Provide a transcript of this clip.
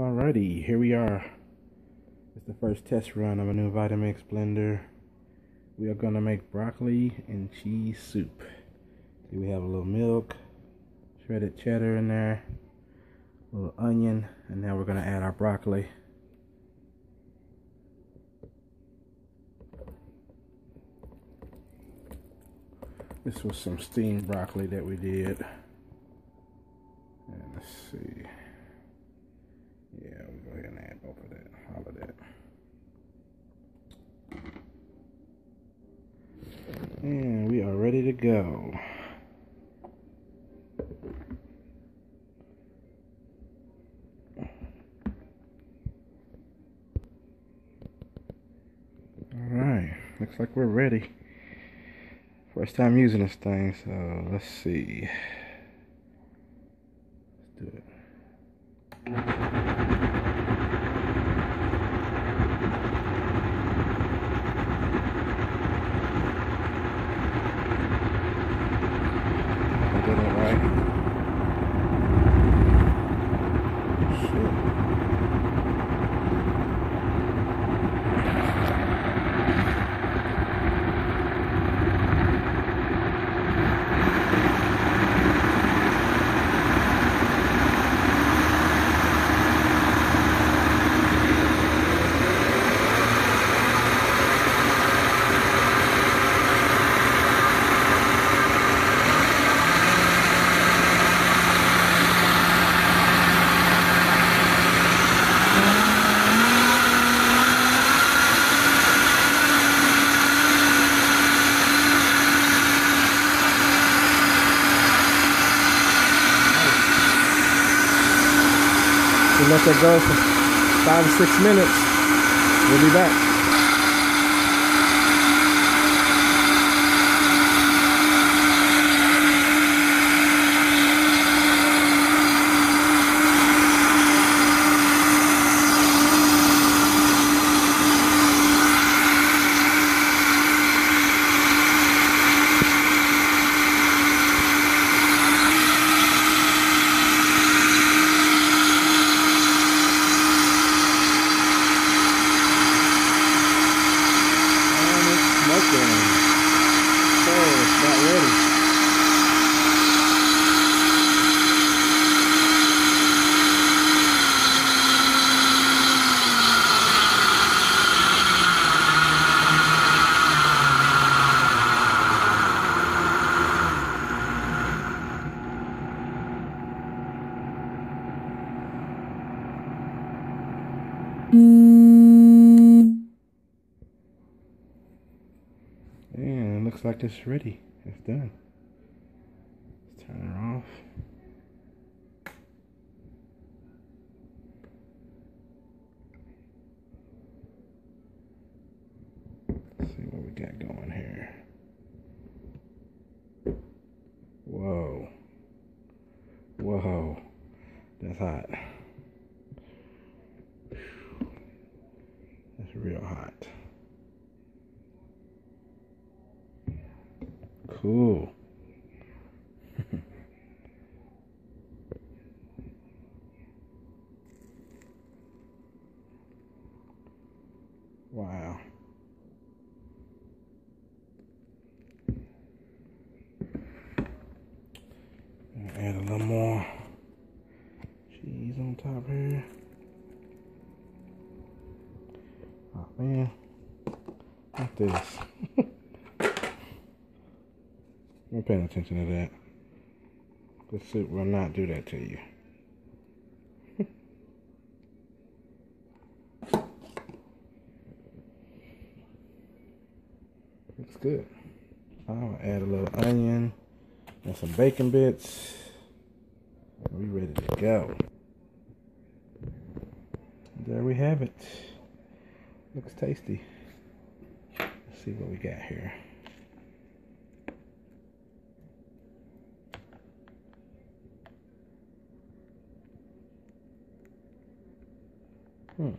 Alrighty, here we are. It's the first test run of a new Vitamix blender. We are gonna make broccoli and cheese soup. See, we have a little milk, shredded cheddar in there, a little onion, and now we're gonna add our broccoli. This was some steamed broccoli that we did. And let's see. Go ahead and add both of that, all of that. And we are ready to go. Alright, looks like we're ready. First time using this thing, so let's see. Let's do it. I did it right. Shit. We let that go for five or six minutes. We'll be back. Smoking. Oh, it's not ready. And looks like it's ready. It's done. Let's turn it off. Let's see what we got going here. Whoa. Whoa. That's hot. That's real hot. Cool. wow. Add a little more cheese on top here. Oh man, not this. I'm paying attention to that. This soup will not do that to you. Looks good. I'll add a little onion and some bacon bits. We ready to go. There we have it. Looks tasty. Let's see what we got here. Hmm.